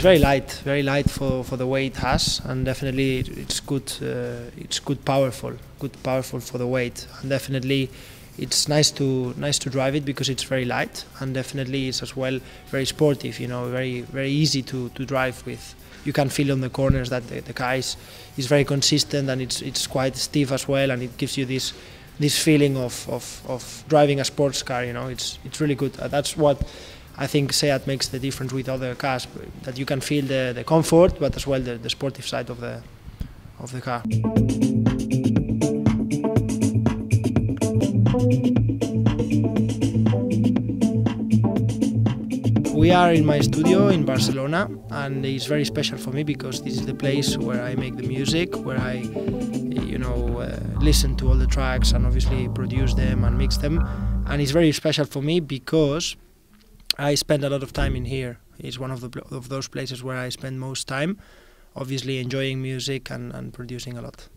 very light, very light for, for the weight it has, and definitely it's good. Uh, it's good, powerful, good, powerful for the weight, and definitely it's nice to nice to drive it because it's very light, and definitely it's as well very sportive. You know, very very easy to, to drive with. You can feel on the corners that the, the car is, is very consistent and it's it's quite stiff as well, and it gives you this this feeling of, of, of driving a sports car. You know, it's it's really good. Uh, that's what I think Seat makes the difference with other cars that you can feel the, the comfort, but as well the, the sportive side of the of the car. We are in my studio in Barcelona, and it's very special for me because this is the place where I make the music, where I, you know, uh, listen to all the tracks and obviously produce them and mix them. And it's very special for me because I spend a lot of time in here. It's one of the of those places where I spend most time, obviously enjoying music and, and producing a lot.